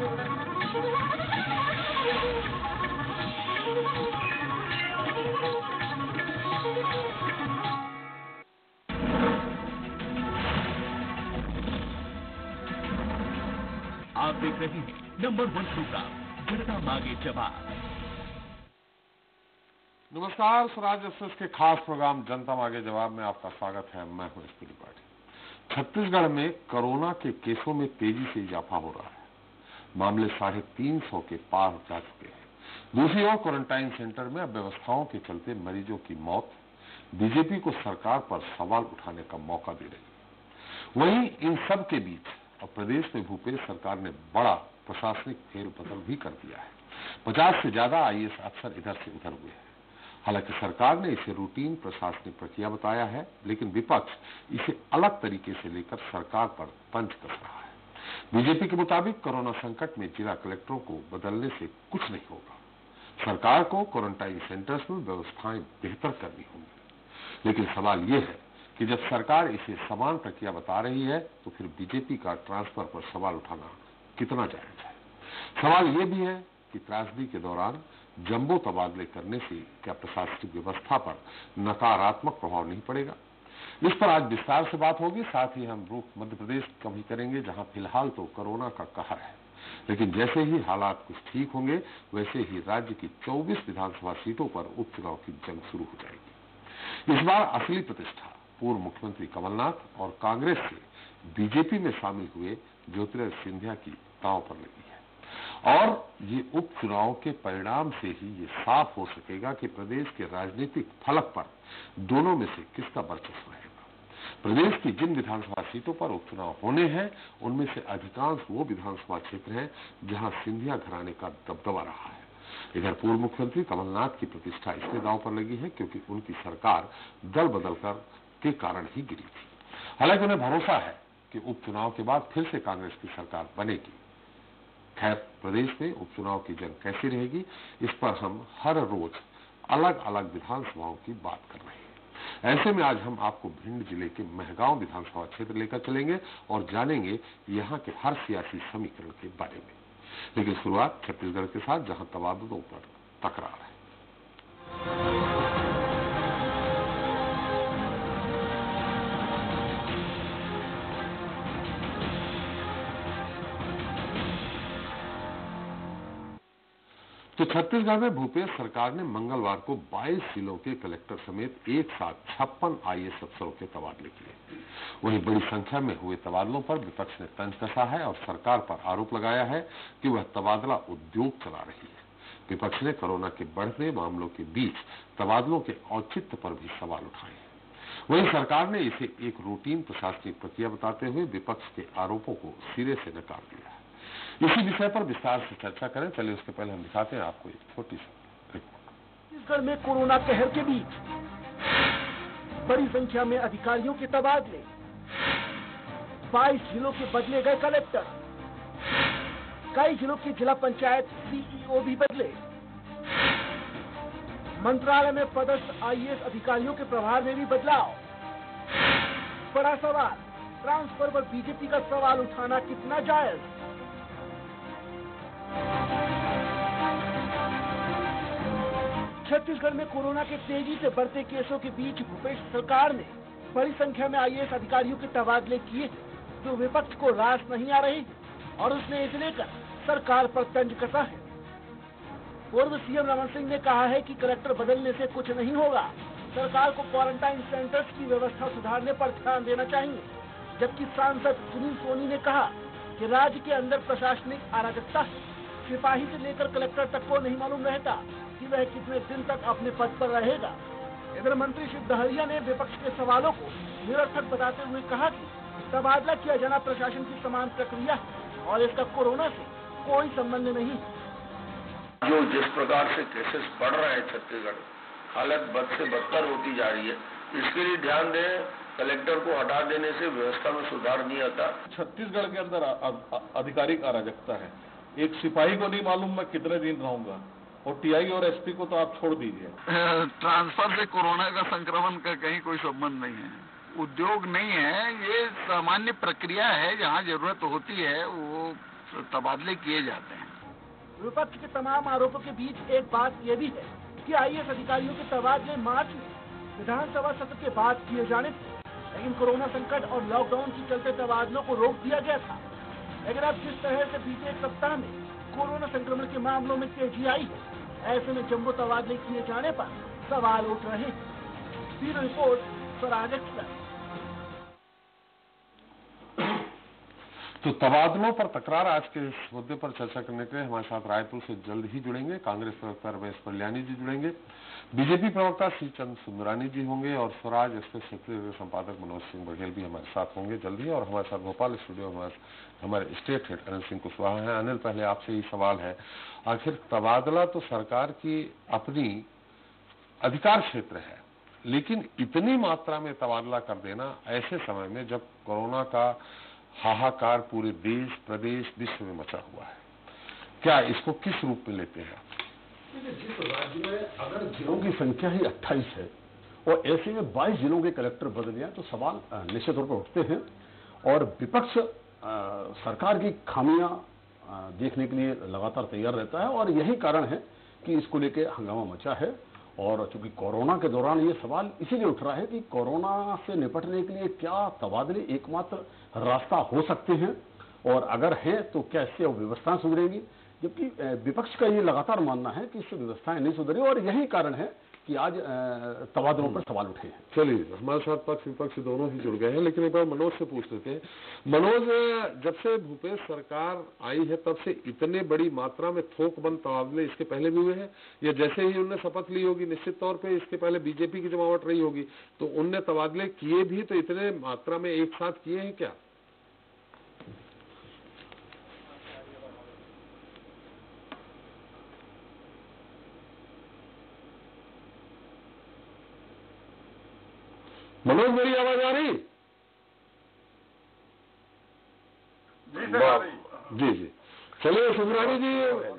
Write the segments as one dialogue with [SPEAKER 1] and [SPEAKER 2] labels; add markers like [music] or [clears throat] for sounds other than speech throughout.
[SPEAKER 1] आप देख रहे हैं नंबर वन प्रोग्राम, जनता मांगे जवाब।
[SPEAKER 2] नमस्कार स्वराज एक्सप्रेस के खास प्रोग्राम, जनता मांगे जवाब में आपका स्वागत है। मैं हूँ एसपी त्रिपाठी। छत्तीसगढ़ में कोरोना के केसों में तेज़ी से इजाफा हो रहा है। मामले साढ़े तीन सौ के पार जा चुके हैं। दूसरी ओर क्वारंटाइन सेंटर में अब व्यवस्थाओं के चलते मरीजों की मौत बीजेपी को सरकार पर सवाल उठाने का मौका दे रही है। वहीं इन सब के बीच अब प्रदेश में भूपेश सरकार ने बड़ा प्रशासनिक फेरबदल भी कर दिया है। पचास से ज़्यादा आईएएस अफसर इधर से उधर हुए हैं। हालाँकि सरकार ने इसे रूटीन प्रशासनिक प्रक्रिया बताया है, लेकिन विपक्ष इसे अलग तरीके से लेकर सरकार पर पंच कस रहा है। बीजेपी के मुताबिक कोरोना संकट में जिला कलेक्टरों को बदलने से कुछ नहीं होगा। सरकार को क्वारंटाइन सेंटर्स में व्यवस्थाएँ बेहतर करनी होंगी। लेकिन सवाल यह है कि जब सरकार इसे समान प्रक्रिया बता रही है तो फिर बीजेपी का ट्रांसफ़र पर सवाल उठाना कितना जायज़ है? सवाल यह भी है कि त्रासदी के दौरान जंबो तबादले करने से क्या प्रशासनिक व्यवस्था पर नकारात्मक प्रभाव नहीं पड़ेगा? इस पर आज विस्तार से बात होगी। साथ ही हम रुख मध्य प्रदेश का भी करेंगे, जहाँ फ़िलहाल तो कोरोना का कहर है। लेकिन जैसे ही हालात कुछ ठीक होंगे, वैसे ही राज्य की 24 विधानसभा सीटों पर उपचुनाव की जंग शुरू हो जाएगी। इस बार असली प्रतिष्ठा पूर्व मुख्यमंत्री कमलनाथ और कांग्रेस से बीजेपी में शामिल हुए ज्योतिरादित्य सिंधिया की दांव पर लगी है। और ये उपचुनाव के परिणाम से ही ये साफ़ हो सकेगा कि प्रदेश के राजनीतिक फलक पर दोनों में से किसका वर्चस्व रहेगा प्रदेश की जिन विधानसभा सीटों पर उपचुनाव होने हैं, उनमें से अधिकांश वो विधानसभा क्षेत्र हैं, जहाँ सिंधिया घराने का दबदबा रहा है। इधर पूर्व मुख्यमंत्री कमलनाथ की प्रतिष्ठा इसलिए दांव पर लगी है क्योंकि उनकी सरकार दल बदलकर के कारण ही गिरी थी। हालाँकि उन्हें भरोसा है कि उपचुनाव के बाद फिर से कांग्रेस की सरकार बनेगी। खैर, प्रदेश में उपचुनाव की जंग कैसी रहेगी, इस पर हम हर रोज अलग अलग विधानसभाओं की बात कर रहे हैं। ऐसे में आज हम आपको भिंड ज़िले के महगांव विधानसभा क्षेत्र लेकर चलेंगे और जानेंगे यहाँ के हर सियासी समीकरण के बारे में। लेकिन शुरुआत छत्तीसगढ़ के साथ, जहाँ तबादलों पर तकरार है। तो छत्तीसगढ़ में भूपेश सरकार ने मंगलवार को 22 जिलों के कलेक्टर समेत एक साथ छप्पन आईएएस अफसरों के तबादले किए। वहीं बड़ी संख्या में हुए तबादलों पर विपक्ष ने तंज कसा है और सरकार पर आरोप लगाया है कि वह तबादला उद्योग चला रही है। विपक्ष ने कोरोना के बढ़ते मामलों के बीच तबादलों के औचित्य पर भी सवाल उठाए हैं। वहीं सरकार ने इसे एक रूटीन प्रशासनिक प्रक्रिया बताते हुए विपक्ष के आरोपों को सिरे से नकार दिया है। इसी विषय पर विस्तार से चर्चा करें। चलिए उसके पहले हम दिखाते हैं आपको एक छोटी सी
[SPEAKER 3] छत्तीसगढ़ में कोरोना कहर के बीच बड़ी संख्या में अधिकारियों के तबादले। 22 जिलों के बदले गए कलेक्टर। कई जिलों के जिला पंचायत सीईओ भी बदले। मंत्रालय में पदस्थ आईएएस अधिकारियों के प्रभार में भी बदलाव। बड़ा सवाल, ट्रांसफ़र पर बीजेपी का सवाल उठाना कितना जायज़? छत्तीसगढ़ में कोरोना के तेज़ी से बढ़ते केसों के बीच भूपेश सरकार ने बड़ी संख्या में आईएएस अधिकारियों के तबादले किए जो विपक्ष को रास नहीं आ रही और उसने इसे लेकर सरकार पर तंज कसा है। पूर्व सीएम रमन सिंह ने कहा है कि कलेक्टर बदलने से कुछ नहीं होगा। सरकार को क्वारंटाइन सेंटर्स की व्यवस्था सुधारने पर ध्यान देना चाहिए, जबकि सांसद सुनील सोनी ने कहा कि राज्य के अंदर प्रशासनिक अराजकता है। सिपाही से लेकर कलेक्टर तक को नहीं मालूम रहता कि वह कितने दिन तक अपने पद पर रहेगा। इधर मंत्री शिव दहरिया ने विपक्ष के सवालों को निरर्थक बताते हुए कहा कि तबादला किया जाना प्रशासन की समान प्रक्रिया है और इसका कोरोना से कोई संबंध नहीं।
[SPEAKER 4] जो जिस प्रकार से केसेस बढ़ रहे हैं छत्तीसगढ़ हालत बद से बदतर होती जा रही है। इसके लिए ध्यान दें कलेक्टर को हटा देने से व्यवस्था में सुधार नहीं आता।
[SPEAKER 5] छत्तीसगढ़ के अंदर आधिकारिक अराजकता है। एक सिपाही को नहीं मालूम मैं कितने दिन रहूँगा। और टीआई और एसपी को तो आप छोड़ दीजिए।
[SPEAKER 6] ट्रांसफ़र से कोरोना का संक्रमण का कहीं कोई संबंध नहीं है। उद्योग नहीं है ये सामान्य प्रक्रिया है जहाँ ज़रूरत होती है वो तबादले किए जाते हैं।
[SPEAKER 3] विपक्ष के तमाम आरोपों के बीच एक बात ये भी है कि आईएएस अधिकारियों के तबादले मार्च में विधानसभा सत्र के बाद किए जाने लेकिन कोरोना संकट और लॉकडाउन के चलते तबादलों को रोक दिया गया था। लेकिन अब जिस तरह से बीते एक सप्ताह में कोरोना संक्रमण के मामलों में तेज़ी आई है, ऐसे में जम्बो तबादले किए जाने पर सवाल उठ रहे हैं। Bureau report, Swaraj Express.
[SPEAKER 2] तो तबादलों पर तकरार आज के इस मुद्दे पर चर्चा करने के लिए हमारे साथ रायपुर से जल्द ही जुड़ेंगे। कांग्रेस प्रवक्ता रमेश कल्याणी जी जुड़ेंगे। बीजेपी प्रवक्ता श्री चंद सुंदरानी जी होंगे और स्वराज एक्सप्रेस क्षेत्रीय संपादक मनोज सिंह बघेल भी हमारे साथ होंगे जल्दी और हमारे साथ भोपाल स्टूडियो हमारे हमारे स्टेट हेड अनिल सिंह कुशवाहा हैं। अनिल, पहले आपसे ही सवाल है। आखिर तबादला तो सरकार की अपनी अधिकार क्षेत्र है, लेकिन इतनी मात्रा में तबादला कर देना ऐसे समय में जब कोरोना का हाहाकार पूरे देश, प्रदेश, विश्व में मचा हुआ है। क्या इसको किस रूप में लेते हैं आप?
[SPEAKER 7] जिस राज्य में अगर जिलों की संख्या ही 28 है, और ऐसे में 22 जिलों के कलेक्टर बदल जाए तो सवाल निश्चित तौर पर उठते हैं। और विपक्ष सरकार की खामियाँ देखने के लिए लगातार तैयार रहता है, और यही कारण है कि इसको लेके हंगामा मचा है। और चूँकि कोरोना के दौरान ये सवाल इसीलिए उठ रहा है कि कोरोना से निपटने के लिए क्या तबादले एकमात्र रास्ता हो सकते हैं, और अगर है तो क्या इससे व्यवस्थाएँ सुधरेंगी? जबकि विपक्ष का ये लगातार मानना है कि इससे व्यवस्थाएँ नहीं सुधरी और यही कारण है कि आज तबादलों पर सवाल उठे हैं।
[SPEAKER 2] चलिए, हमारे साथ पक्ष विपक्ष दोनों ही जुड़ गए हैं, लेकिन एक बार मनोज से पूछ लेते हैं। मनोज, जब से भूपेश सरकार आई है, तब से इतने बड़ी मात्रा में थोक बंद तबादले इसके पहले भी हुए हैं? या जैसे ही उनने शपथ ली होगी, निश्चित तौर पर इसके पहले बीजेपी की जमावट रही होगी तो उनने तबादले किए भी तो इतने मात्रा में एक साथ किए हैं क्या? मनोज मेरी आवाज़ आ रही? जी जी चलिए सुधरानी जी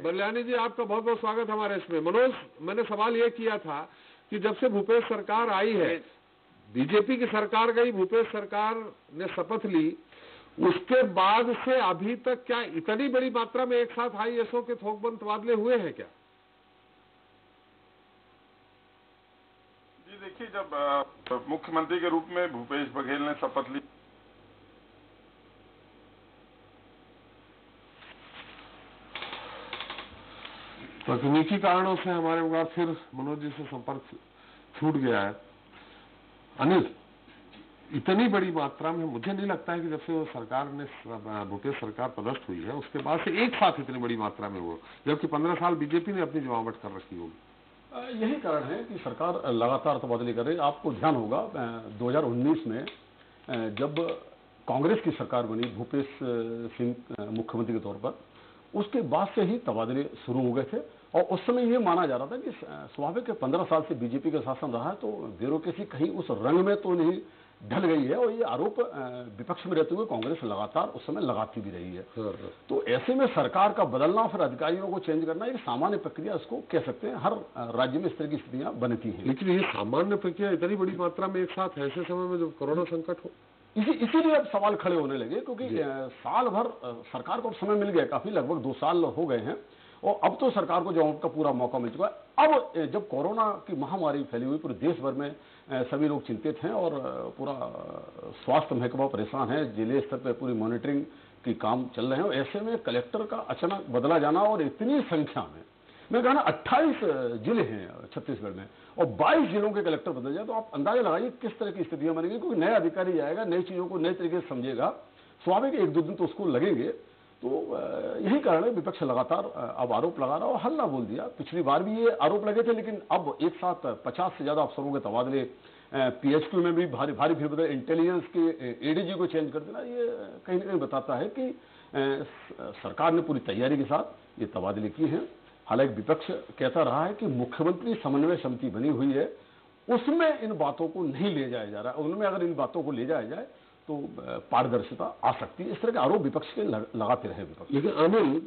[SPEAKER 2] बल्यानी जी आपका बहुत बहुत स्वागत हमारे इसमें। मनोज मैंने सवाल ये किया था कि जब से भूपेश सरकार आई है बीजेपी की सरकार गई भूपेश सरकार ने शपथ ली उसके बाद से अभी तक क्या इतनी बड़ी मात्रा में एक साथ आईएसओ के थोकबंद तबादले हुए हैं क्या?
[SPEAKER 8] देखिए जब मुख्यमंत्री के रूप में भूपेश बघेल ने शपथ ली?
[SPEAKER 2] तकनीकी कारणों से हमारे बार फिर मनोज जी से संपर्क छूट गया है। अनिल, इतनी बड़ी मात्रा में मुझे नहीं लगता है कि जब से वो सरकार ने भूपेश सरकार पदस्थ हुई है, उसके बाद से एक साथ इतनी बड़ी मात्रा में हुआ, जबकि पंद्रह साल बीजेपी ने अपनी जमावट कर रखी होगी।
[SPEAKER 7] यही कारण है कि सरकार लगातार तबादले कर रही। है आपको ध्यान होगा अ, 2019 में जब कांग्रेस की सरकार बनी भूपेश सिंह मुख्यमंत्री के तौर पर उसके बाद से ही तबादले शुरू हो गए थे। और उस समय ये माना जा रहा था कि स्वाभाविक पंद्रह साल से बीजेपी का शासन रहा है तो ब्यूरोक्रेसी कहीं उस रंग में तो नहीं ढल गई है और ये आरोप विपक्ष में रहते हुए कांग्रेस लगातार उस समय लगाती भी रही है। तो ऐसे में सरकार का बदलना फिर अधिकारियों को चेंज करना एक सामान्य प्रक्रिया इसको कह सकते हैं हर राज्य में इस तरह की स्थितियाँ बनती हैं।
[SPEAKER 2] लेकिन ये सामान्य प्रक्रिया इतनी बड़ी मात्रा में एक साथ ऐसे समय में जब कोरोना संकट हो।
[SPEAKER 7] इसी इसीलिए अब सवाल खड़े होने लगे क्योंकि साल भर सरकार को अब समय मिल गया काफ़ी लगभग दो साल हो गए हैं और अब तो सरकार को जवाब का पूरा मौका मिल चुका है। अब जब कोरोना की महामारी फैली हुई पूरे देश भर में सभी लोग चिंतित हैं और पूरा स्वास्थ्य महकमा परेशान है। ज़िले स्तर पर पूरी मॉनिटरिंग की काम चल रहे हैं और ऐसे में कलेक्टर का अचानक बदला जाना और इतनी संख्या में मैं कहा ना अट्ठाईस ज़िले हैं छत्तीसगढ़ में और 22 जिलों के कलेक्टर बदल जाए तो आप अंदाज़ा लगाइए किस तरह की स्थितियाँ बनेंगी। क्योंकि नया अधिकारी आएगा, नई चीज़ों को नए तरीके से समझेगा। स्वाभाविक एक दो दिन तो उसको लगेंगे तो यही कारण है, विपक्ष लगातार अब आरोप लगा रहा और हल्ला बोल दिया। पिछली बार भी ये आरोप लगे थे, लेकिन अब एक साथ पचास से ज़्यादा अफसरों के तबादले पीएचक्यू में भी भारी भारी फिर बदले इंटेलिजेंस के एडीजी को चेंज कर देना, ये कहीं ना कहीं बताता है कि सरकार ने पूरी तैयारी के साथ ये तबादले किए हैं। हालाँकि विपक्ष कहता रहा है कि मुख्यमंत्री समन्वय समिति बनी हुई है, उसमें इन बातों को नहीं ले जाया जा रहा। है उनमें अगर इन बातों को ले जाया जाए तो पारदर्शिता आ सकती है इस तरह के आरोप विपक्ष के लगाते रहे विपक्ष।
[SPEAKER 2] लेकिन अनिल,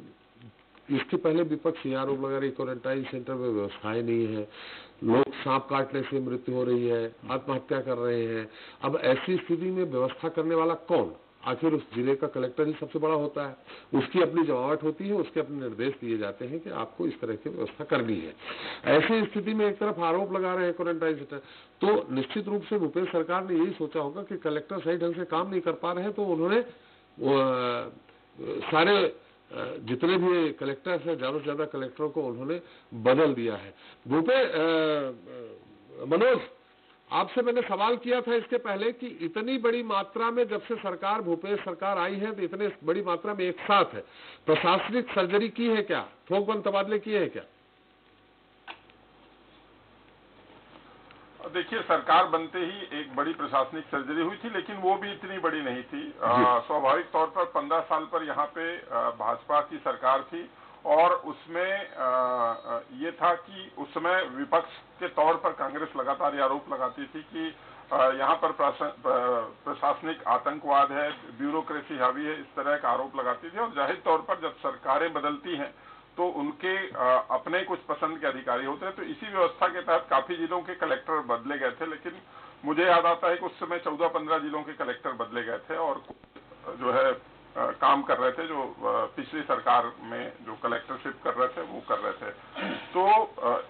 [SPEAKER 2] इसके पहले विपक्ष ये आरोप लगा रही, क्वारंटाइन सेंटर में व्यवस्थाएँ नहीं है, लोग सांप काटने से मृत्यु हो रही है, आत्महत्या कर रहे हैं। अब ऐसी स्थिति में व्यवस्था करने वाला कौन?
[SPEAKER 9] आखिर उस ज़िले का कलेक्टर ही सबसे बड़ा होता है। उसकी अपनी जमावट होती है, उसके अपने निर्देश दिए जाते हैं कि आपको इस तरह की व्यवस्था करनी है। ऐसी स्थिति में एक तरफ़ आरोप लगा रहे हैं क्वारंटाइन सेंटर तो निश्चित रूप से भूपेश सरकार ने यही सोचा होगा कि कलेक्टर सही ढंग से काम नहीं कर पा रहे हैं तो उन्होंने सारे जितने भी कलेक्टर हैं, ज़्यादा से ज़्यादा कलेक्टरों को उन्होंने बदल दिया है। भूपे मनोज आपसे मैंने सवाल किया था इसके पहले कि इतनी बड़ी मात्रा में जब से सरकार भूपेश सरकार आई है तो इतने बड़ी मात्रा में एक साथ है। प्रशासनिक सर्जरी की है क्या? थोक बंद तबादले किए हैं क्या?
[SPEAKER 8] देखिए सरकार बनते ही एक बड़ी प्रशासनिक सर्जरी हुई थी लेकिन वो भी इतनी बड़ी नहीं थी। स्वाभाविक तौर पर पंद्रह साल पर यहाँ पे भाजपा की सरकार थी। और उसमें ये था कि उस समय विपक्ष के तौर पर कांग्रेस लगातार आरोप लगाती थी कि यहाँ पर प्रशासनिक आतंकवाद है, ब्यूरोक्रेसी हावी है, इस तरह का आरोप लगाती थी। और ज़ाहिर तौर पर जब सरकारें बदलती हैं तो उनके अपने कुछ पसंद के अधिकारी होते हैं। तो इसी व्यवस्था के तहत काफ़ी जिलों के कलेक्टर बदले गए थे, लेकिन मुझे याद आता है कि उस समय चौदह पंद्रह जिलों के कलेक्टर बदले गए थे और जो है काम कर रहे थे, जो पिछली सरकार में जो कलेक्टरशिप कर रहे थे, वो कर रहे थे। तो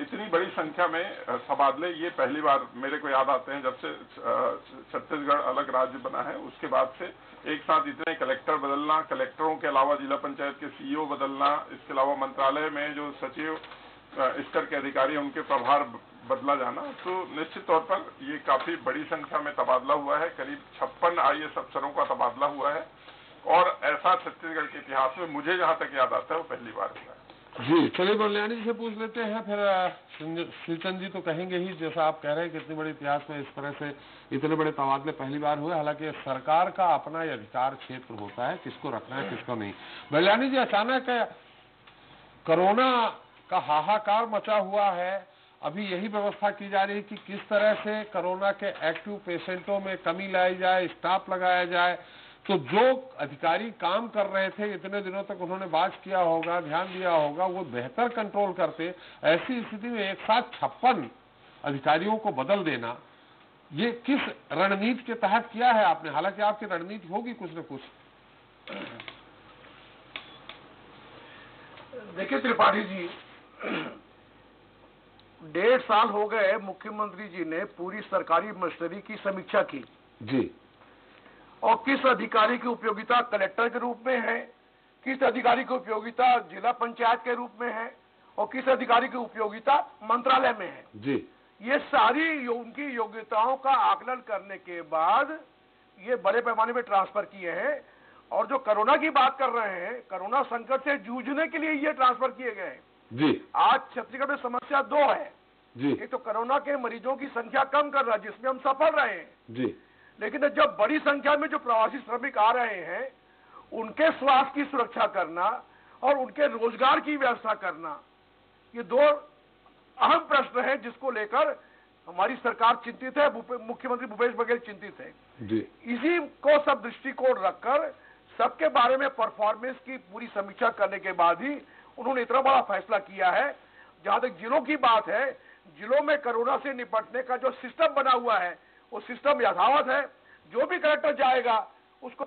[SPEAKER 8] इतनी बड़ी संख्या में तबादले, ये पहली बार मेरे को याद आते हैं, जब से छत्तीसगढ़ अलग राज्य बना है, उसके बाद से एक साथ इतने कलेक्टर बदलना कलेक्टरों के अलावा जिला पंचायत के सीईओ बदलना, इसके अलावा मंत्रालय में जो सचिव स्तर के अधिकारी उनके प्रभार बदला जाना तो निश्चित तौर पर ये काफ़ी बड़ी संख्या में तबादला हुआ है। करीब छप्पन आई अफसरों का तबादला हुआ है। और ऐसा छत्तीसगढ़ के इतिहास में मुझे जहाँ तक याद आता है, वो पहली बार हुआ
[SPEAKER 9] जी, चलिए बल्याणी जी से पूछ लेते हैं, फिर श्रीचंद जी तो कहेंगे ही, जैसा आप कह रहे हैं कि इतने बड़े इतिहास में इस तरह से इतने बड़े तबादले पहली बार हुए, हालाँकि सरकार का अपना अधिकार क्षेत्र होता है, किसको रखना है, किसको नहीं। बल्याणी जी, अचानक कोरोना का हाहाकार मचा हुआ है। अभी यही व्यवस्था की जा रही है कि किस तरह से कोरोना के एक्टिव पेशेंटों में कमी लाई जाए, स्टाफ लगाया जाए तो जो अधिकारी काम कर रहे थे इतने दिनों तक उन्होंने बात किया होगा ध्यान दिया होगा वो बेहतर कंट्रोल करते ऐसी स्थिति में एक साथ छप्पन अधिकारियों को बदल देना ये किस रणनीति के तहत किया है आपने? हालाँकि आपकी रणनीति होगी कुछ न कुछ।
[SPEAKER 10] देखिए त्रिपाठी जी डेढ़ साल हो गए मुख्यमंत्री जी ने पूरी सरकारी मशीनरी की समीक्षा की।
[SPEAKER 9] जी।
[SPEAKER 10] और किस अधिकारी की उपयोगिता कलेक्टर के रूप में है किस अधिकारी की उपयोगिता जिला पंचायत के रूप में है और किस अधिकारी की उपयोगिता मंत्रालय में है।
[SPEAKER 9] जी।
[SPEAKER 10] ये सारी यो, उनकी योग्यताओं का आकलन करने के बाद ये बड़े पैमाने पर ट्रांसफ़र किए हैं। और जो कोरोना की बात कर रहे हैं कोरोना संकट से जूझने के लिए ये ट्रांसफ़र किए गए हैं।
[SPEAKER 9] जी।
[SPEAKER 10] आज छत्तीसगढ़ में समस्या दो है।
[SPEAKER 9] जी।
[SPEAKER 10] एक तो कोरोना के मरीजों की संख्या कम कर रहा है जिसमें हम सफल रहे हैं।
[SPEAKER 9] जी।
[SPEAKER 10] लेकिन जब बड़ी संख्या में जो प्रवासी श्रमिक आ रहे हैं उनके स्वास्थ्य की सुरक्षा करना और उनके रोज़गार की व्यवस्था करना ये दो अहम प्रश्न है जिसको लेकर हमारी सरकार चिंतित है मुख्यमंत्री भूपेश बघेल चिंतित है।
[SPEAKER 9] जी।
[SPEAKER 10] इसी को सब दृष्टिकोण रखकर सबके बारे में परफॉर्मेंस की पूरी समीक्षा करने के बाद ही उन्होंने इतना बड़ा फैसला किया है। जहाँ तक जिलों की बात है जिलों में कोरोना से निपटने का जो सिस्टम बना हुआ है वो सिस्टम यथावत है जो भी कलेक्टर जाएगा उसको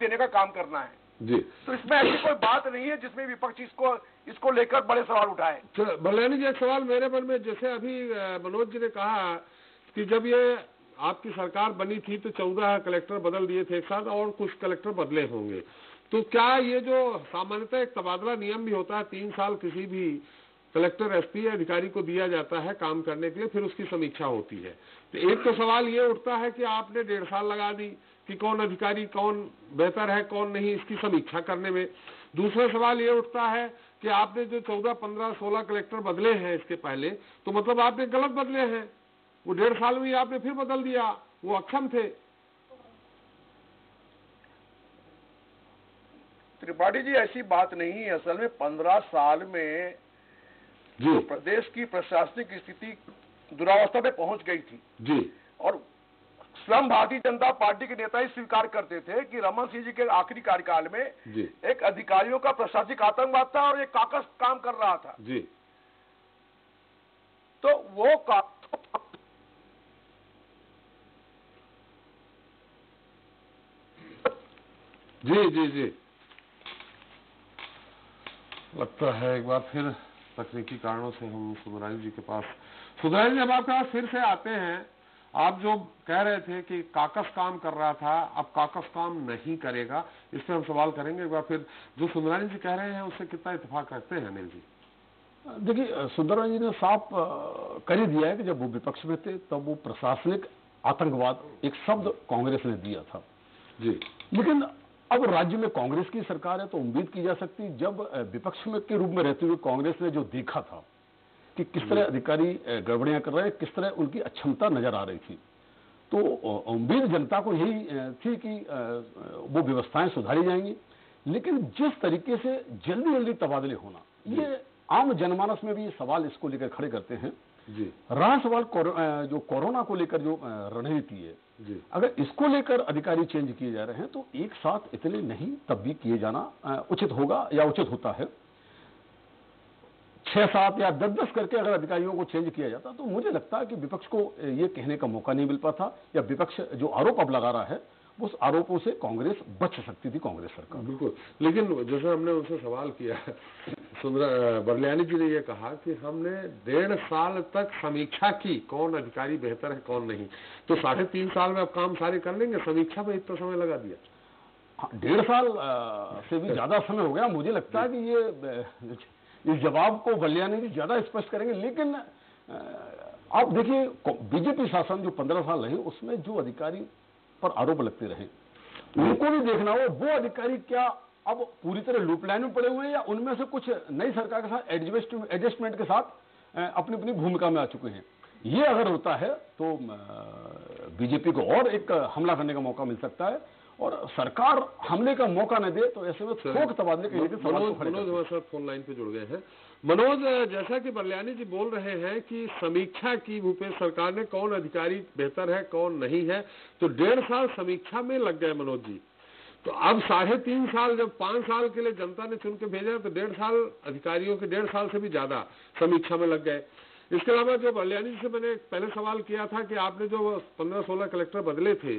[SPEAKER 10] देने का काम करना है।
[SPEAKER 9] जी।
[SPEAKER 10] तो इसमें ऐसी कोई बात नहीं है जिसमें विपक्ष इसको इसको लेकर बड़े सवाल उठाए।
[SPEAKER 9] बल्यानी जी एक सवाल मेरे मन में जैसे अभी मनोज जी ने कहा कि जब ये आपकी सरकार बनी थी तो चौदह कलेक्टर बदल दिए थे एक साथ और कुछ कलेक्टर बदले होंगे। तो क्या ये जो सामान्यतः एक तबादला नियम भी होता है तीन साल किसी भी कलेक्टर, एसपी, अधिकारी को दिया जाता है काम करने के लिए, फिर उसकी समीक्षा होती है। तो एक तो सवाल ये उठता है कि आपने डेढ़ साल लगा दी कि कौन अधिकारी कौन बेहतर है, कौन नहीं, इसकी समीक्षा करने में। दूसरा सवाल ये उठता है कि आपने जो चौदह, पंद्रह, सोलह कलेक्टर बदले हैं इसके पहले तो मतलब आपने गलत बदले हैं। वो डेढ़ साल में आपने फिर बदल दिया, वो अक्षम थे।
[SPEAKER 10] त्रिपाठी जी, ऐसी बात नहीं है। असल में पंद्रह साल में
[SPEAKER 9] जी।
[SPEAKER 10] प्रदेश की प्रशासनिक स्थिति दुरावस्था में पहुँच गई थी।
[SPEAKER 9] जी।
[SPEAKER 10] और स्वयं भारतीय जनता पार्टी के नेता ही स्वीकार करते थे कि रमन सिंह जी के आखिरी कार्यकाल में एक अधिकारियों का प्रशासनिक आतंकवाद था और एक काकस काम कर रहा था।
[SPEAKER 9] जी।
[SPEAKER 10] तो वो का
[SPEAKER 2] जी जी जी। लगता है एक बार फिर तकनीकी कारणों से हम सुधरानी जी के पास सुधरानी जी अब आपके पास फिर से आते हैं आप जो कह रहे थे कि काकस काम कर रहा था अब काकस काम नहीं करेगा। इस पर हम सवाल करेंगे एक बार फिर। जो सुंदरानी जी कह रहे हैं उससे कितना इतफाक रखते हैं अनिल जी?
[SPEAKER 7] देखिए सुंदरराज जी ने साफ़ कर ही दिया है कि जब वो विपक्ष में थे तब वो प्रशासनिक आतंकवाद एक शब्द कांग्रेस ने दिया था।
[SPEAKER 2] जी।
[SPEAKER 7] लेकिन अब राज्य में कांग्रेस की सरकार है तो उम्मीद की जा सकती जब विपक्ष में के रूप में रहते हुए कांग्रेस ने जो देखा था कि किस तरह अधिकारी गड़बड़ियाँ कर रहे हैं किस तरह उनकी अक्षमता नज़र आ रही थी तो उम्मीद जनता को यही थी कि वो व्यवस्थाएँ सुधारी जाएँगी। लेकिन जिस तरीके से जल्दी जल्दी तबादले होना ये आम जनमानस में भी सवाल इसको लेकर खड़े करते हैं
[SPEAKER 2] जी।
[SPEAKER 7] रहा सवाल जो कोरोना को लेकर जो रणनीति है
[SPEAKER 2] जी।
[SPEAKER 7] अगर इसको लेकर अधिकारी चेंज किए जा रहे हैं तो एक साथ इतने नहीं तब भी किए जाना उचित होगा या उचित होता है। छह सात या दस दस करके अगर अधिकारियों को चेंज किया जाता तो मुझे लगता है कि विपक्ष को अ, ये कहने का मौका नहीं मिल पाता या विपक्ष जो आरोप अब लगा रहा है उस आरोपों से कांग्रेस बच सकती थी कांग्रेस सरकार।
[SPEAKER 2] बिल्कुल। लेकिन जैसे हमने उनसे सवाल किया सुंदर बरलियानी जी ने ये कहा कि हमने डेढ़ साल तक समीक्षा की कौन अधिकारी बेहतर है कौन नहीं। तो साढ़े तीन साल में अब काम सारे कर लेंगे समीक्षा में इतना समय लगा दिया।
[SPEAKER 7] हाँ, डेढ़ साल अ, से भी ज़्यादा समय हो गया। मुझे लगता है कि ये इस जवाब को बलियानी जी ज़्यादा स्पष्ट करेंगे। लेकिन आप देखिए बीजेपी शासन जो पंद्रह साल रहे उसमें जो अधिकारी पर आरोप लगते रहे। उनको भी देखना हो, वो अधिकारी क्या अब पूरी तरह लूप लाइन में पड़े हुए हैं या उनमें से कुछ नई सरकार के साथ एडजस्ट एडजस्टमेंट के साथ अपनी अपनी भूमिका में आ चुके हैं। ये अगर होता है तो बीजेपी को और एक हमला करने का मौका मिल सकता है। और सरकार हमले का मौका न दे तो ऐसे में थोक तबादले के लिए
[SPEAKER 2] मनोज फ़ोन लाइन पे जुड़ गए हैं। मनोज जैसा कि बरलियानी जी बोल रहे हैं कि समीक्षा की भूपेश सरकार ने कौन अधिकारी बेहतर है कौन नहीं है तो डेढ़ साल समीक्षा में लग गए मनोज जी। तो अब साढ़े तीन साल जब पाँच साल के लिए जनता ने चुन के भेजा तो डेढ़ साल अधिकारियों के डेढ़ साल से भी ज़्यादा समीक्षा में लग गए। इसके अलावा जो बलियानी जी से मैंने पहले सवाल किया था कि आपने जो पंद्रह सोलह कलेक्टर बदले थे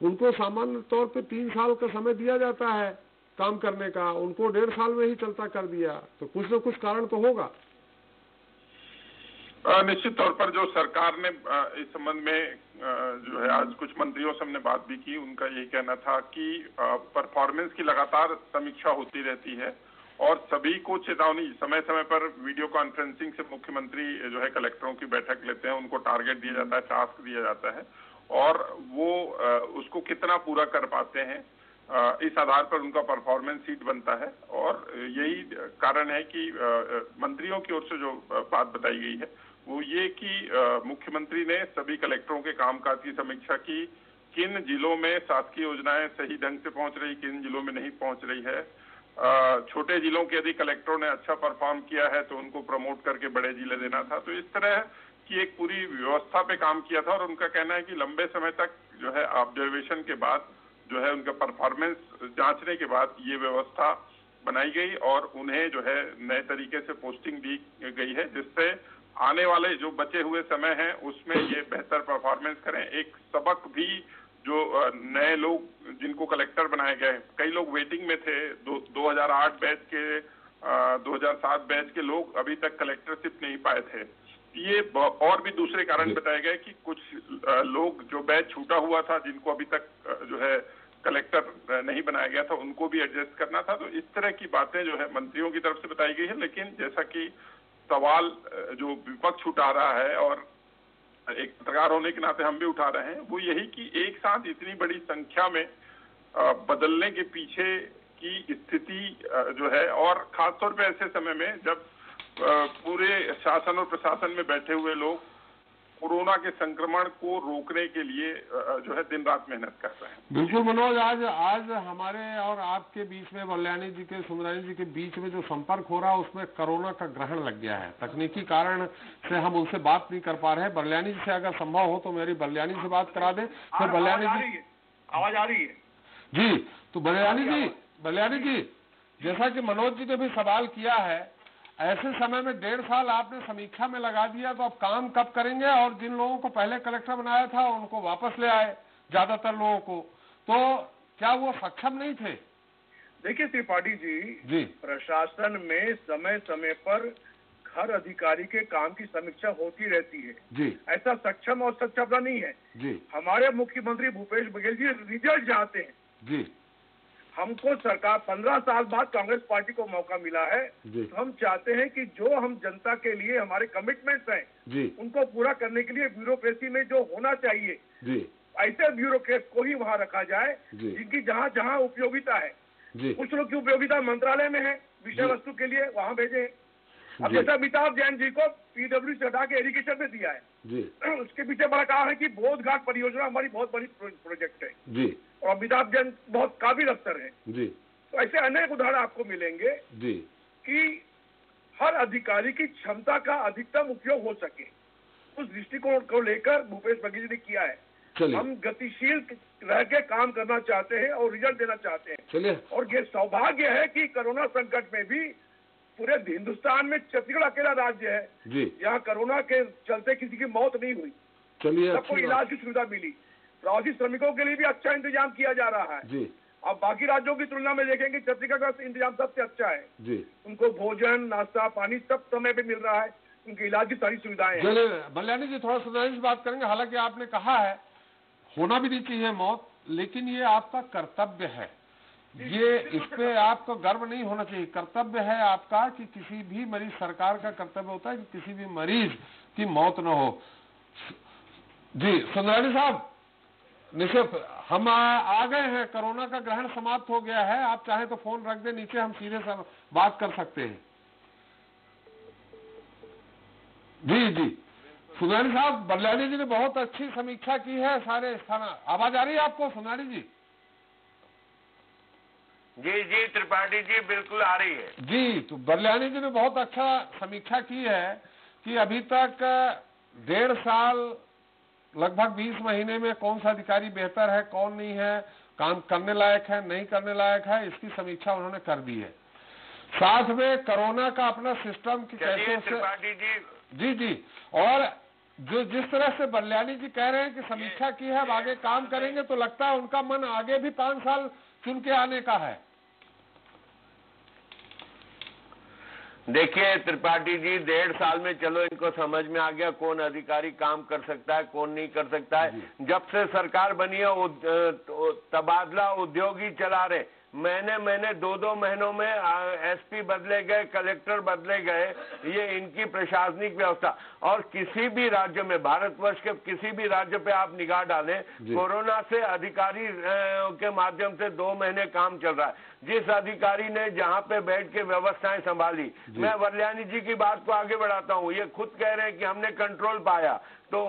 [SPEAKER 2] उनको सामान्य तौर पे तीन साल का समय दिया जाता है काम करने का। उनको डेढ़ साल में ही चलता कर दिया। तो कुछ न कुछ कारण तो होगा।
[SPEAKER 8] निश्चित तौर पर जो सरकार ने इस संबंध में जो है, आज कुछ मंत्रियों से हमने बात भी की। उनका यही कहना था कि परफॉर्मेंस की लगातार समीक्षा होती रहती है और सभी को चेतावनी, समय समय पर वीडियो कॉन्फ्रेंसिंग से मुख्यमंत्री, जो है कलेक्टरों की बैठक लेते हैं। उनको टारगेट दिया जाता है टास्क दिया जाता है। और वो उसको कितना पूरा कर पाते हैं इस आधार पर उनका परफॉर्मेंस सीट बनता है। और यही कारण है कि मंत्रियों की ओर से जो बात बताई गई है, वो ये कि मुख्यमंत्री ने सभी कलेक्टरों के कामकाज की समीक्षा की, किन जिलों में शासकीय योजनाएँ सही ढंग से पहुँच रही, किन जिलों में नहीं पहुँच रही है। छोटे जिलों के यदि कलेक्टरों ने अच्छा परफॉर्म किया है तो उनको प्रमोट करके बड़े ज़िले देना था। तो इस तरह की एक पूरी व्यवस्था पे काम किया था और उनका कहना है कि लंबे समय तक जो है ऑब्जर्वेशन के बाद जो है उनका परफॉर्मेंस जांचने के बाद ये व्यवस्था बनाई गई और उन्हें जो है नए तरीके से पोस्टिंग दी गई है जिससे आने वाले जो बचे हुए समय हैं उसमें ये बेहतर परफॉर्मेंस करें। एक सबक भी जो नए लोग जिनको कलेक्टर बनाए गए कई लोग वेटिंग में थे। दो, 2008 बैच के अ, 2007 बैच के लोग अभी तक कलेक्टरशिप नहीं पाए थे। ये और भी दूसरे कारण बताए गए कि कुछ लोग जो बैच छूटा हुआ था जिनको अभी तक जो है कलेक्टर नहीं बनाया गया था उनको भी एडजस्ट करना था। तो इस तरह की बातें जो है मंत्रियों की तरफ़ से बताई गई है लेकिन जैसा कि सवाल जो विपक्ष उठा रहा है और एक पत्रकार होने के नाते हम भी उठा रहे हैं वो यही कि एक साथ इतनी बड़ी संख्या में बदलने के पीछे की स्थिति जो है और खासतौर पर ऐसे समय में जब पूरे शासन और प्रशासन में बैठे हुए लोग कोरोना के संक्रमण को रोकने के लिए जो है दिन रात मेहनत कर रहे हैं।
[SPEAKER 2] बिल्कुल मनोज आज आज हमारे और आपके बीच में बल्याणी जी के सुमरानी जी के बीच में जो संपर्क हो रहा है उसमें कोरोना का ग्रहण लग गया है। तकनीकी कारण से हम उनसे बात नहीं कर पा रहे हैं। बल्याणी जी से अगर संभव हो तो मेरी बल्याणी से बात करा दे। फिर बल्याणी जी
[SPEAKER 10] आवाज़ आ रही है।
[SPEAKER 2] जी तो बल्याणी जी बल्याणी जी जैसा कि मनोज जी ने भी सवाल किया है ऐसे समय में डेढ़ साल आपने समीक्षा में लगा दिया तो अब काम कब करेंगे? और जिन लोगों को पहले कलेक्टर बनाया था उनको वापस ले आए ज़्यादातर लोगों को। तो क्या वो सक्षम नहीं थे?
[SPEAKER 10] देखिए त्रिपाठी जी
[SPEAKER 9] जी।
[SPEAKER 10] प्रशासन में समय समय पर हर अधिकारी के काम की समीक्षा होती रहती है।
[SPEAKER 9] जी।
[SPEAKER 10] ऐसा सक्षम और सक्षमता नहीं है।
[SPEAKER 9] जी।
[SPEAKER 10] हमारे मुख्यमंत्री भूपेश बघेल जी रिज़ल्ट चाहते हैं।
[SPEAKER 9] जी।
[SPEAKER 10] हमको सरकार पंद्रह साल बाद कांग्रेस पार्टी को मौका मिला है तो हम चाहते हैं कि जो हम जनता के लिए हमारे कमिटमेंट्स हैं उनको पूरा करने के लिए ब्यूरोक्रेसी में जो होना चाहिए ऐसे ब्यूरोक्रेट को ही वहाँ रखा जाए जिनकी जहाँ जहाँ उपयोगिता है। कुछ लोग की उपयोगिता मंत्रालय में है विषय वस्तु के लिए वहाँ भेजे अब। जैसा अमिताभ जैन जी को पीडब्ल्यू से हटा के एजुकेशन में दिया है
[SPEAKER 9] जी। [clears throat]
[SPEAKER 10] उसके पीछे बड़ा कारण है कि बोध घाट परियोजना हमारी बहुत बड़ी प्रोजेक्ट है।
[SPEAKER 9] जी।
[SPEAKER 10] और अमिताभ जैन बहुत काबिल अफसर है।
[SPEAKER 9] जी।
[SPEAKER 10] तो ऐसे अनेक उदाहरण आपको मिलेंगे
[SPEAKER 9] जी।
[SPEAKER 10] कि हर अधिकारी की क्षमता का अधिकतम उपयोग हो सके। उस दृष्टिकोण को लेकर भूपेश बघेल जी ने किया है। हम गतिशील रह के काम करना चाहते हैं और रिज़ल्ट देना चाहते हैं।
[SPEAKER 9] चलिए।
[SPEAKER 10] और ये सौभाग्य है कि कोरोना संकट में भी पूरे हिंदुस्तान में छत्तीसगढ़ अकेला राज्य है।
[SPEAKER 9] जी।
[SPEAKER 10] यहाँ कोरोना के चलते किसी की मौत नहीं हुई।
[SPEAKER 9] चलिए
[SPEAKER 10] सबको इलाज की सुविधा मिली। प्रवासी श्रमिकों के लिए भी अच्छा इंतज़ाम किया जा रहा है।
[SPEAKER 9] जी।
[SPEAKER 10] अब बाकी राज्यों की तुलना में देखेंगे छत्तीसगढ़ का इंतज़ाम सबसे अच्छा है।
[SPEAKER 9] जी।
[SPEAKER 10] उनको भोजन नाश्ता पानी सब समय पे मिल रहा है। उनके इलाज की सारी सुविधाएँ हैं।
[SPEAKER 9] बल्याणी जी थोड़ा सुधार से बात करेंगे। हालाँकि आपने कहा है होना भी नहीं चाहिए मौत लेकिन ये आपका कर्तव्य है। ये इस पे आपको गर्व नहीं होना चाहिए। कर्तव्य है आपका कि किसी भी मरीज़ सरकार का कर्तव्य होता है कि किसी भी मरीज़ की मौत न हो। जी सुंदरानी साहब निशिफ हम आ, आ गए हैं कोरोना का ग्रहण समाप्त हो गया है आप चाहे तो फ़ोन रख दें नीचे हम सीधे से बात कर सकते हैं। जी जी। सुनानी साहब बल्लानी जी ने बहुत अच्छी समीक्षा की है सारे स्थान आवाज़ आ रही है आपको सुनानी जी?
[SPEAKER 4] जी जी त्रिपाठी जी बिल्कुल आ रही है।
[SPEAKER 9] जी तो बल्लानी जी ने बहुत अच्छा समीक्षा की है कि अभी तक डेढ़ साल लगभग 20 महीने में कौन सा अधिकारी बेहतर है कौन नहीं है काम करने लायक है नहीं करने लायक है इसकी समीक्षा उन्होंने कर दी है। साथ में कोरोना का अपना सिस्टम की कैसे उससे
[SPEAKER 4] जी।
[SPEAKER 9] जी जी। और जो जिस तरह से बल्याणी जी कह रहे हैं कि समीक्षा की है अब आगे काम करेंगे तो लगता है उनका मन आगे भी पाँच साल चुन के आने का है।
[SPEAKER 4] देखिए त्रिपाठी जी डेढ़ साल में चलो इनको समझ में आ गया कौन अधिकारी काम कर सकता है कौन नहीं कर सकता है। जब से सरकार बनी है उद- तो तबादला उद्योग ही चला रहे। महीने महीने दो दो महीनों में एसपी बदले गए कलेक्टर बदले गए ये इनकी प्रशासनिक व्यवस्था। और किसी भी राज्य में भारतवर्ष के किसी भी राज्य पे आप निगाह डालें कोरोना से अधिकारी के माध्यम से दो महीने काम चल रहा है। जिस अधिकारी ने जहाँ पे बैठ के व्यवस्थाएँ संभाली मैं वरलियानी जी की बात को आगे बढ़ाता हूँ। ये खुद कह रहे हैं कि हमने कंट्रोल पाया। तो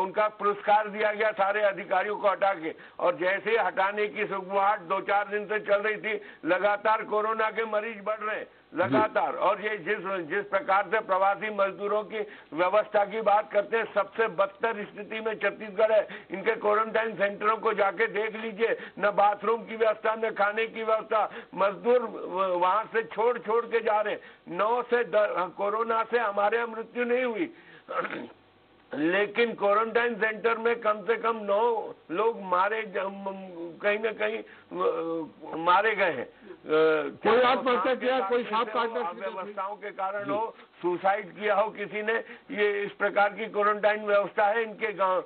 [SPEAKER 4] उनका पुरस्कार दिया गया सारे अधिकारियों को हटा के। और जैसे हटाने की सुगवाहट दो चार दिन से चल रही थी लगातार कोरोना के मरीज़ बढ़ रहे हैं। लगातार। और ये जिस जिस प्रकार से प्रवासी मजदूरों की व्यवस्था की बात करते हैं, सबसे बदतर स्थिति में छत्तीसगढ़ है। इनके क्वारंटाइन सेंटरों को जाके देख लीजिए। न बाथरूम की व्यवस्था, न खाने की व्यवस्था। मजदूर वहाँ से छोड़ छोड़ के जा रहे हैं। नौ से द- कोरोना से हमारे यहाँ मृत्यु नहीं हुई। लेकिन क्वारंटाइन सेंटर में कम से कम नौ लोग मारे कहीं ना कहीं मारे गए हैं।
[SPEAKER 9] कोई आत्महत्या किया, कोई सांप काटने से
[SPEAKER 4] अव्यवस्थाओं के कारण हो सुसाइड किया हो किसी ने ये इस प्रकार की क्वारंटाइन व्यवस्था है इनके गाँव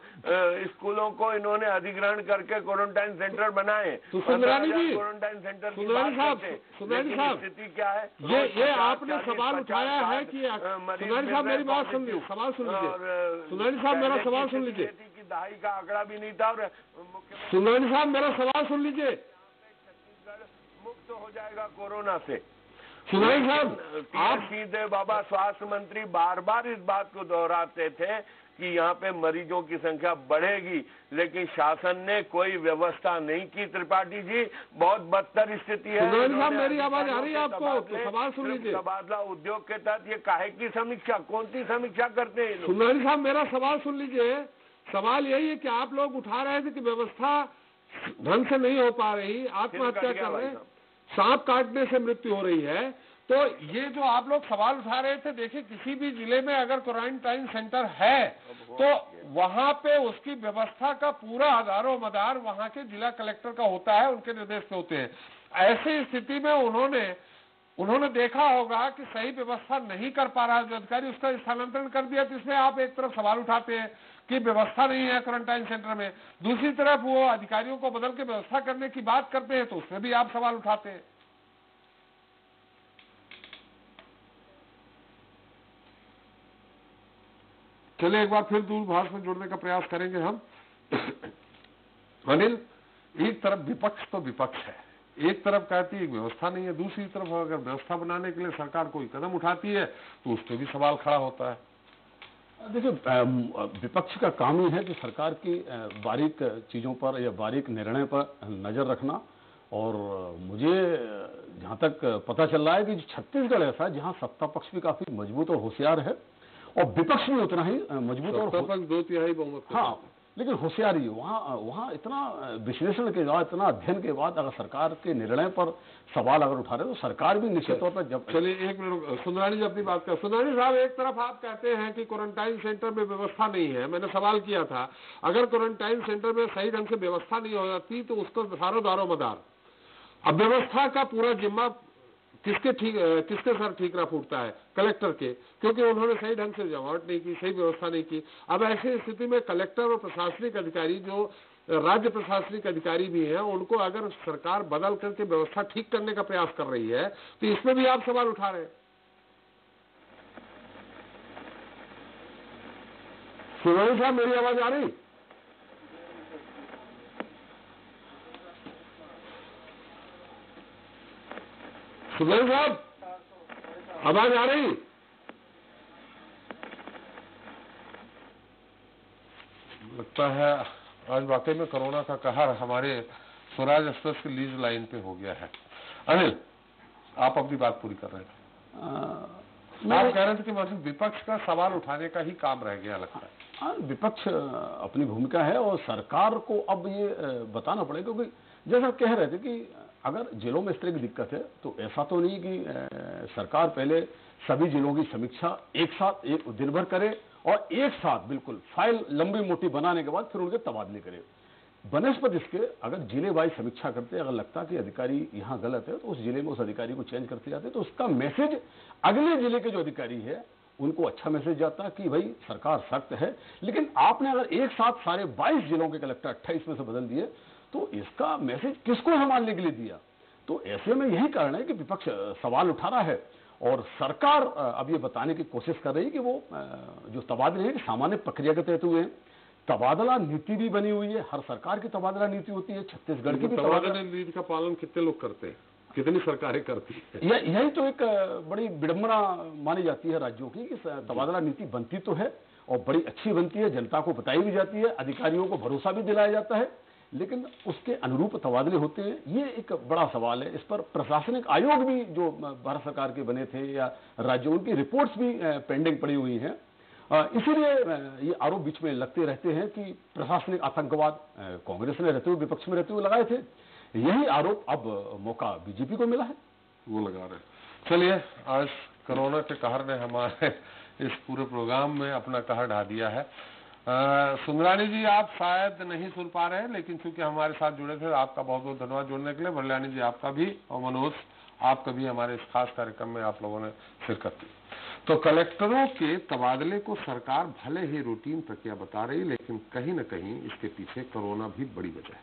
[SPEAKER 4] स्कूलों को इन्होंने अधिग्रहण करके क्वारंटाइन सेंटर बनाए
[SPEAKER 9] तो सुंदरानी जी,
[SPEAKER 4] क्वारंटाइन सेंटर
[SPEAKER 9] सुंदरानी साहब, सुंदरानी साहब,
[SPEAKER 4] स्थिति क्या है?
[SPEAKER 9] ये ये आपने सवाल उठाया है कि सुनानी साहब मेरी बात सुन लीजिए सवाल सुन लीजिए। सुनानी साहब मेरा सवाल सुन लीजिए।
[SPEAKER 4] दहाई का आंकड़ा भी नहीं था और
[SPEAKER 9] सुनानी साहब मेरा सवाल सुन लीजिए।
[SPEAKER 4] छत्तीसगढ़ मुक्त हो जाएगा कोरोना से।
[SPEAKER 9] सुनानी साहब
[SPEAKER 4] आप सीधे बाबा स्वास्थ्य मंत्री बार बार इस बात को दोहराते थे कि यहाँ पे मरीजों की संख्या बढ़ेगी लेकिन शासन ने कोई व्यवस्था नहीं की त्रिपाठी जी। बहुत बदतर स्थिति है।
[SPEAKER 9] साहब, मेरी आवाज़ आ रही है आपको? तो सवाल सुन लीजिए।
[SPEAKER 4] तबादला उद्योग के तहत ये काहे की समीक्षा? कौन सी समीक्षा करते हैं ये
[SPEAKER 9] साहब मेरा सवाल सुन लीजिए। सवाल यही है कि आप लोग उठा रहे थे कि व्यवस्था ढंग से नहीं हो पा रही आत्महत्या कर रहे हैं। सांप काटने से मृत्यु हो रही है। तो ये जो आप लोग सवाल उठा रहे थे देखिए किसी भी ज़िले में अगर क्वारंटाइन सेंटर है तो वहाँ पे उसकी व्यवस्था का पूरा हज़ारों मदार वहाँ के जिला कलेक्टर का होता है उनके निर्देश से होते हैं।
[SPEAKER 2] ऐसी स्थिति में उन्होंने उन्होंने देखा होगा कि सही व्यवस्था नहीं कर पा रहा है जो अधिकारी उसका स्थानांतरण कर दिया तो इसमें आप एक तरफ़ सवाल उठाते हैं। कि व्यवस्था नहीं है क्वारंटाइन सेंटर में। दूसरी तरफ़ वो अधिकारियों को बदल के व्यवस्था करने की बात करते हैं तो उसमें भी आप सवाल उठाते हैं। चलिए, एक बार फिर दूरभाष में जुड़ने का प्रयास करेंगे हम। [coughs] अनिल, एक तरफ़ विपक्ष तो विपक्ष है। एक तरफ़ कहती है व्यवस्था नहीं है, दूसरी तरफ़ अगर व्यवस्था बनाने के लिए सरकार कोई कदम उठाती है तो उस पर भी सवाल खड़ा होता है।
[SPEAKER 7] देखिए विपक्ष का काम ही है कि सरकार की बारीक चीज़ों पर या बारीक निर्णय पर नज़र रखना। और मुझे जहाँ तक पता चल रहा है कि छत्तीसगढ़ ऐसा है जहाँ सत्ता पक्ष भी काफ़ी मज़बूत और होशियार है। और विपक्ष भी उतना ही मज़बूत और
[SPEAKER 2] दो तिहाई बहुमत
[SPEAKER 7] हाँ। लेकिन होशियारी, वहाँ वहाँ इतना विश्लेषण के बाद, इतना अध्ययन के बाद अगर सरकार के निर्णय पर सवाल अगर उठा रहे तो सरकार भी निश्चित तौर पर जब
[SPEAKER 2] चलिए, एक मिनट सुंदरानी जी अपनी बात कर। सुंदरानी साहब, एक तरफ़ आप कहते हैं कि क्वारंटाइन सेंटर में व्यवस्था नहीं है। मैंने सवाल किया था, अगर क्वारंटाइन सेंटर में सही ढंग से व्यवस्था नहीं हो जाती तो उसको सारो दारो मदार। अब व्यवस्था का पूरा जिम्मा किसके ठीक किसके सर ठीकरा फूटता है? कलेक्टर के। क्योंकि उन्होंने सही ढंग से जमावट नहीं की, सही व्यवस्था नहीं की। अब ऐसी स्थिति में कलेक्टर और प्रशासनिक अधिकारी जो राज्य प्रशासनिक अधिकारी भी हैं, उनको अगर सरकार बदल करके व्यवस्था ठीक करने का प्रयास कर रही है तो इसमें भी आप सवाल उठा रहे हैं। सुनाई साहब, मेरी आवाज़ आ रही? सुबह साहब आवाज़ आ रही? लगता है आज वाकई में कोरोना का कहर हमारे स्वराज एक्सप्रेस की लीज लाइन पे हो गया है। अनिल आप अपनी बात पूरी कर रहे थे आप कह रहे थे कि मतलब विपक्ष का सवाल उठाने का ही काम रह गया लगता है।
[SPEAKER 7] विपक्ष अपनी भूमिका है और सरकार को अब ये बताना पड़ेगा क्योंकि जैसा कह रहे थे कि अगर जिलों में इस तरह की दिक्कत है तो ऐसा तो नहीं कि सरकार पहले सभी जिलों की समीक्षा एक साथ, एक दिन भर करे और एक साथ बिल्कुल फ़ाइल लंबी मोटी बनाने के बाद फिर उनके तबादले करे। बनस्पत इसके अगर ज़िले वाइज समीक्षा करते अगर लगता कि अधिकारी यहाँ गलत है तो उस ज़िले में उस अधिकारी को चेंज करते जाते तो उसका मैसेज अगले ज़िले के जो अधिकारी है, उनको अच्छा मैसेज जाता कि भाई सरकार सख्त है। लेकिन आपने अगर एक साथ सारे 22 जिलों के कलेक्टर 28 में से बदल दिए तो इसका मैसेज किसको संभालने के लिए दिया? तो ऐसे में यही कारण है कि विपक्ष सवाल उठा रहा है और सरकार अब ये बताने की कोशिश कर रही है कि वो जो तबादले हैं सामान्य प्रक्रिया के तहत हुए हैं। तबादला नीति भी बनी हुई है हर सरकार की तबादला नीति होती है छत्तीसगढ़ की भी
[SPEAKER 2] तबादला। नीति का पालन कितने लोग करते हैं? कितनी सरकारें करती
[SPEAKER 7] है? यही तो एक बड़ी विडंबना मानी जाती है राज्यों की कि तबादला नीति बनती तो है और बड़ी अच्छी बनती है जनता को बताई भी जाती है अधिकारियों को भरोसा भी दिलाया जाता है। लेकिन उसके अनुरूप तबादले होते हैं, ये एक बड़ा सवाल है। इस पर प्रशासनिक आयोग भी जो भारत सरकार के बने थे या राज्यों, उनकी रिपोर्ट्स भी पेंडिंग पड़ी हुई हैं। इसीलिए ये आरोप बीच में लगते रहते हैं कि प्रशासनिक आतंकवाद कांग्रेस ने रहते हुए, विपक्ष में रहते हुए लगाए थे। यही आरोप अब मौका बीजेपी को मिला है।
[SPEAKER 2] वो लगा रहे चलिए, आज कोरोना के कहर ने हमारे इस पूरे प्रोग्राम में अपना कहर ढा दिया है। सुंदरानी जी, आप शायद नहीं सुन पा रहे हैं, लेकिन चूँकि हमारे साथ जुड़े थे, आपका बहुत बहुत धन्यवाद जुड़ने के लिए। बरलानी जी, आपका भी और मनोज आपका भी हमारे इस खास कार्यक्रम में आप लोगों ने शिरकत की। तो कलेक्टरों के तबादले को सरकार भले ही रूटीन प्रक्रिया बता रही, लेकिन कहीं न कहीं इसके पीछे कोरोना भी बड़ी वजह है।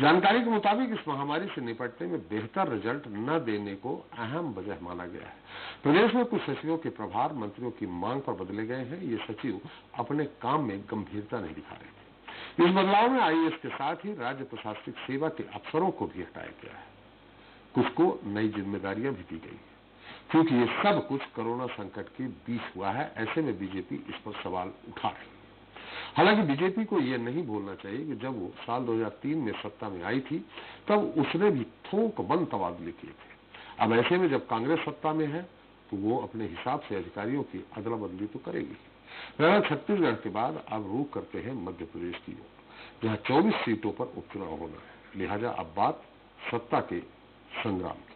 [SPEAKER 2] जानकारी के मुताबिक इस महामारी से निपटने में बेहतर रिज़ल्ट न देने को अहम वजह माना गया है। प्रदेश में कुछ सचिवों के प्रभार मंत्रियों की मांग पर बदले गए हैं। ये सचिव अपने काम में गंभीरता नहीं दिखा रहे थे। इस बदलाव में आईएएस के साथ ही राज्य प्रशासनिक सेवा के अफसरों को भी हटाया गया है। कुछ को नई जिम्मेदारियाँ भी दी गई क्योंकि ये सब कुछ कोरोना संकट के बीच हुआ है, ऐसे में बीजेपी इस पर सवाल उठा रही है। हालाँकि बीजेपी को यह नहीं भूलना चाहिए कि जब वो साल 2003 में सत्ता में आई थी, तब उसने भी थोक बंद तबादले किए थे। अब ऐसे में जब कांग्रेस सत्ता में है तो वो अपने हिसाब से अधिकारियों की अदला बदली तो करेगी। वह छत्तीसगढ़ के बाद अब रुख करते हैं मध्य प्रदेश की ओर, जहाँ 24 सीटों पर उपचुनाव होना है। लिहाजा अब बात सत्ता के संग्राम की।